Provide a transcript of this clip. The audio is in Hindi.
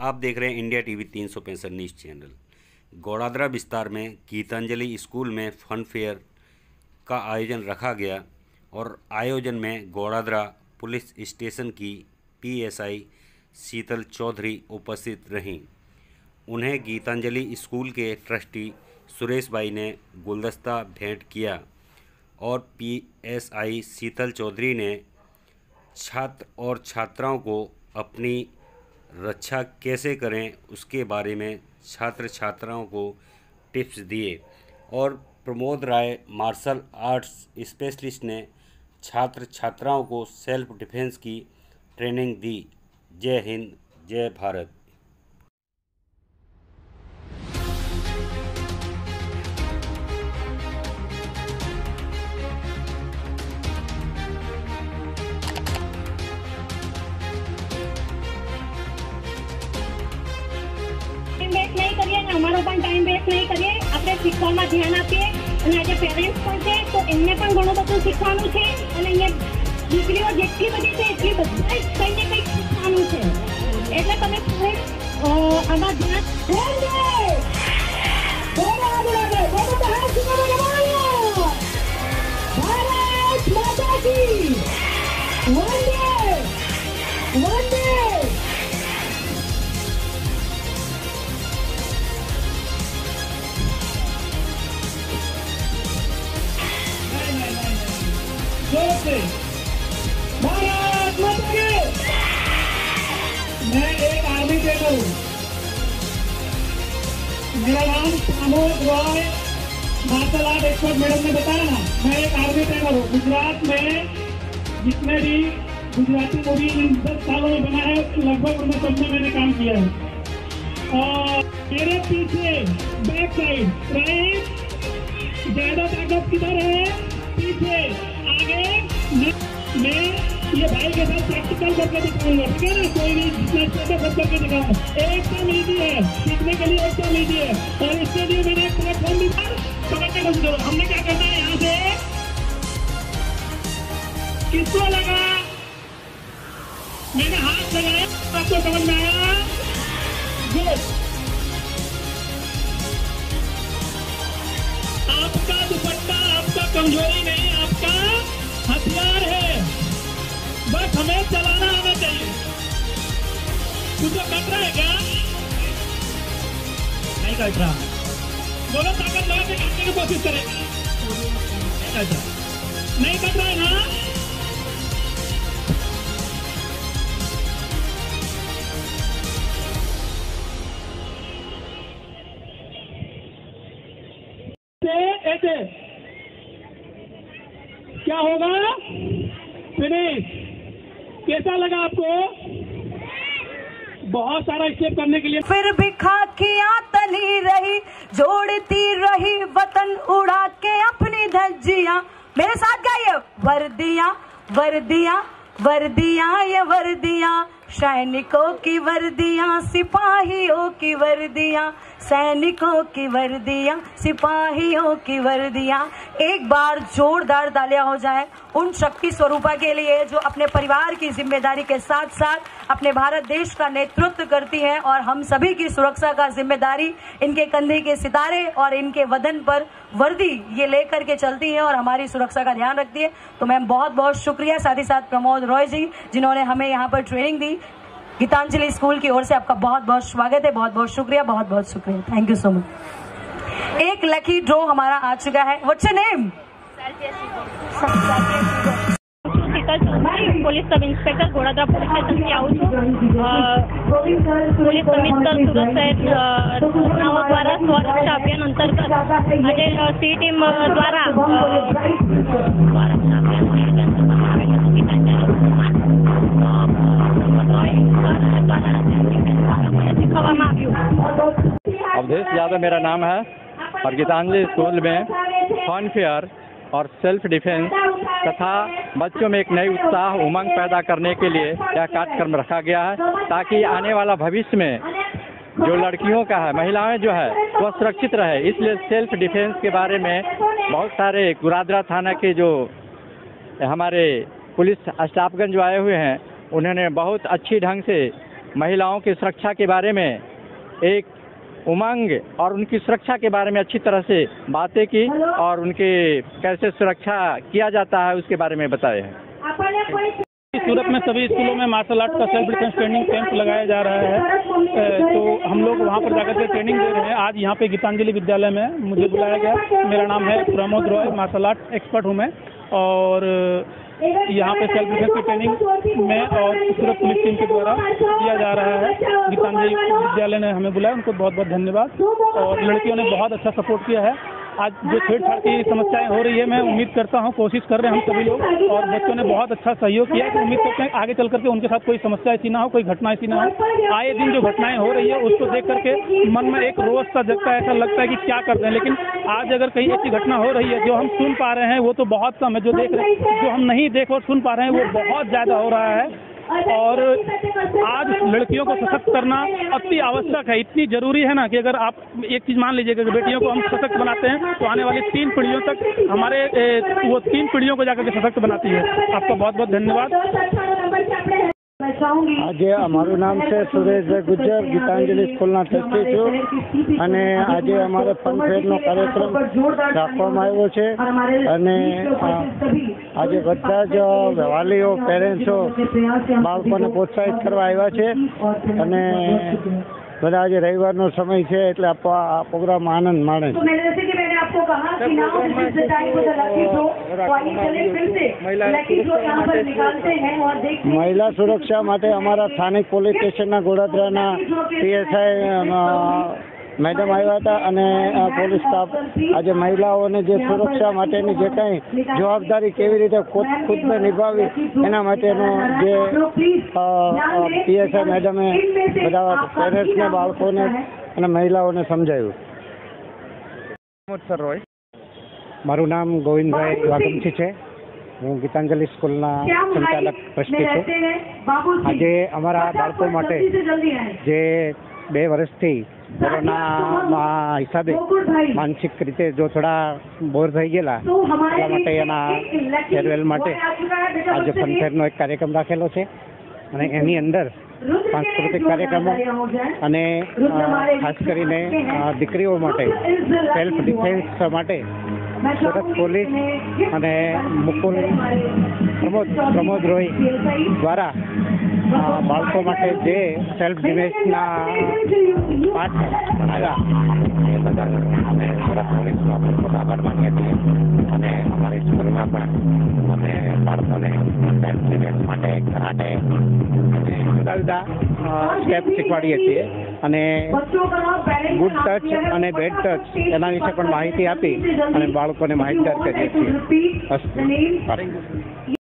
आप देख रहे हैं इंडिया टीवी तीन सौ पैंसठ न्यूज़ चैनल। गौड़ादरा विस्तार में गीतांजलि स्कूल में फन फेयर का आयोजन रखा गया और आयोजन में गौड़ादरा पुलिस स्टेशन की पीएसआई शीतल चौधरी उपस्थित रहीं। उन्हें गीतांजलि स्कूल के ट्रस्टी सुरेश भाई ने गुलदस्ता भेंट किया और पीएसआई शीतल चौधरी ने छात्र और छात्राओं को अपनी रक्षा कैसे करें उसके बारे में छात्र छात्राओं को टिप्स दिए। और Pramod Rai, martial arts specialist ने छात्र छात्राओं को सेल्फ डिफेंस की ट्रेनिंग दी। जय हिंद, जय भारत। નહીં અમારો પણ ટાઈમ વેસ્ટ નહીં કરીએ. આપણે શીખવામાં ધ્યાન આપીએ. અને આજે પેરેન્ટ્સ પણ છે, તો એમને પણ ઘણું બધું શીખવાનું છે. અને અહીંયા દીકરીઓ જેટલી બધી છે, એટલી બધા मैं एक आर्मी ट्रेनर हूँ मेरा नाम Pramod Roy, martial art expert madam ने बताया ना, मैं एक आर्मी ट्रेनर हूँ गुजरात में जितने भी गुजराती मूवी इन दस सालों में बना है लगभग उनमें सब मैंने काम किया है। और मेरे पीछे बैक साइड राइट ज़्यादा ताकत किधर है? पीछे, आगे मैं ये भाई के साथ प्रैक्टिकल करके दिखाऊँगा, ठीक है ना? कोई भी जितना अच्छा सब करके दिखाऊँगा। एकदम ईजी है, सीखने के लिए एकदम ईजी है। और इसके लिए मैंने एक प्लेटफॉर्म भी पकड़ने को दो हमने क्या करना है? यहाँ से किसको लगा? मैंने हाथ लगाया, आपको समझ में आया? गुड आपका दुपट्टा आपका कमज़ोरी नहीं हमें चलाना आना चाहिए। तुझे कट रहा है क्या? नहीं कट रहा। बोलो ताकत लगा के काटने की कोशिश करेंगे नहीं कट रहा। नहीं कट रहा है ना? ऐसे। क्या होगा? फिनिश। कैसा लगा आपको? बहुत सारा स्टेप करने के लिए। फिर भी खाकियाँ तली रही, जोड़ती रही वतन, उड़ा के अपनी धज्जिया। मेरे साथ गाइए वर्दिया वर्दिया वर्दियाँ ये वर्दिया सैनिकों की वर्दिया सिपाहियों की वर्दियाँ सैनिकों की वर्दियाँ, सिपाहियों की वर्दियाँ, एक बार जोरदार तालियाँ हो जाए, उन शक्ति स्वरूपा के लिए जो अपने परिवार की ज़िम्मेदारी के साथ साथ अपने भारत देश का नेतृत्व करती है और हम सभी की सुरक्षा का ज़िम्मेदारी इनके कंधे के सितारे और इनके वदन पर वर्दी ये लेकर के चलती है और हमारी सुरक्षा का ध्यान रखती है। तो मैम बहुत बहुत शुक्रिया। साथ ही साथ प्रमोद रॉय जी, जिन्होंने हमें यहाँ पर ट्रेनिंग दी। गीतांजलि स्कूल की ओर से आपका बहुत बहुत स्वागत है, बहुत बहुत शुक्रिया, बहुत बहुत शुक्रिया। थैंक यू सो मच एक लकी ड्रो हमारा आ चुका है। वो चे name police sub inspector Ghodadra police station की आउट पुलिस कमिश्नर सूरत साहेब द्वारा स्वागत तो द्वारा अवधेश यादव मेरा नाम है। और गीतांजलि स्कूल में फन फेयर और सेल्फ डिफेंस तथा बच्चों में एक नई उत्साह उमंग पैदा करने के लिए यह कार्यक्रम रखा गया है ताकि आने वाला भविष्य में जो लड़कियों का है, महिलाएँ जो है वह सुरक्षित रहे। इसलिए सेल्फ डिफेंस के बारे में बहुत सारे गुरादरा थाना के जो हमारे पुलिस स्टाफगंज जो आए हुए हैं, उन्होंने बहुत अच्छी ढंग से महिलाओं की सुरक्षा के बारे में एक उमंग और उनकी सुरक्षा के बारे में अच्छी तरह से बातें की और उनके कैसे सुरक्षा किया जाता है, उसके बारे में बताए हैं। सूरत में सभी स्कूलों में मार्शल आर्ट का सेल्फ डिफेंस ट्रेनिंग कैंप लगाया जा रहा है। तो हम लोग वहाँ पर जाकर के ट्रेनिंग दे रहे हैं। आज यहाँ पे गीतांजलि विद्यालय में मुझे बुलाया गया। मेरा नाम है Pramod Roy martial art expert हूँ मैं। और यहाँ पे सेल्फ डिफेंस की ट्रेनिंग में और सूरत पुलिस टीम के द्वारा किया जा रहा है। गीतांजलि विद्यालय ने हमें बुलाया। उनको बहुत बहुत धन्यवाद। और लड़कियों ने बहुत अच्छा सपोर्ट किया है। आज जो छेड़छाड़ की समस्याएँ हो रही है, मैं उम्मीद करता हूँ, कोशिश कर रहे हैं हम सभी लोग, और बच्चों ने बहुत अच्छा सहयोग किया तो उम्मीद करते हैं आगे चल करके उनके साथ कोई समस्या ऐसी ना हो, कोई घटना ऐसी ना हो। आए दिन जो घटनाएँ हो रही है, उसको देख करके मन में एक रोज सा जगता है, ऐसा लगता है कि क्या करते हैं। लेकिन आज अगर कहीं ऐसी घटना हो रही है, जो हम सुन पा रहे हैं, वो तो बहुत कम है। जो देख रहे हैं, जो हम नहीं देख और सुन पा रहे हैं, वो बहुत ज़्यादा हो रहा है। और आज लड़कियों को सशक्त करना अति आवश्यक है। इतनी ज़रूरी है ना कि अगर आप एक चीज़ मान लीजिए कि अगर बेटियों को हम सशक्त बनाते हैं तो आने वाली तीन पीढ़ियों तक हमारे वो तीन पीढ़ियों को जाकर के सशक्त बनाती है। आपका बहुत बहुत धन्यवाद। આજે અમારું નામ છે સુરેશ ગુજ્જર ગીતાંજલિ સ્કૂલના ટ્રસ્ટી છું અને આજે અમારે ફનફેરનો કાર્યક્રમ રાખવામાં આવ્યો છે અને આજે બધા જ વાલીઓ પેરેન્ટ્સો બાળકોને પ્રોત્સાહિત કરવા આવ્યા છે અને બધા આજે રવિવારનો સમય છે એટલે આ પ્રોગ્રામ આનંદ માણે. कि मैंने आपको कहा कि now this is the time for the lucky draw तो आइए चले फिर से लकी ड्रॉ यहाँ पर निकालते हैं और देखते हैं મહિલા સુરક્ષા માટે અમારા સ્થાનિક પોલીસ સ્ટેશનના ગોડાદરાના પીએસઆઈ મેડમ આવ્યા હતા અને આ પોલીસ સ્ટાફ આજે મહિલાઓને જે સુરક્ષા માટેની જે કાંઈ જવાબદારી કેવી રીતે ખુદ ખુદને નિભાવવી એના માટેનો જે પીએસઆઈ મેડમે બધા પેરેન્ટ્સને બાળકોને અને મહિલાઓને સમજાવ્યું સર રોય મારું નામ ગોવિંદભાઈ વાગમસી છે. હું ગીતાંજલિ સ્કૂલના સંચાલક ટ્રસ્ટી છું. આજે અમારા બાળકો માટે જે બે વર્ષથી કોરોનાના હિસાબે માનસિક રીતે જો થોડા બોર થઈ ગયેલા એટલા માટે એના ફેરવેલ માટે આજે ફનફેરનો એક કાર્યક્રમ રાખેલો છે. અને એની અંદર સાંસ્કૃતિક કાર્યક્રમો અને ખાસ કરીને દીકરીઓ માટે સેલ્ફ ડિફેન્સ માટે સુરત પોલીસ અને મુકુલ પ્રમોદ પ્રમોદ રોય દ્વારા બાળકો માટે જે સેલ્ફ ડિફેન્સના પાઠ ભણાવ્યા એ બદલ અમે સુરત પોલીસનો ખૂબ આભાર માનીએ છીએ અને અમારી સ્કૂલમાં પણ અમે માટે. જુદા સ્ટેપ શીખવાડીએ છીએ અને ગુડ ટચ અને બેડ ટચ એના વિશે પણ માહિતી આપી અને બાળકોને માહિતગાર કરીએ છીએ.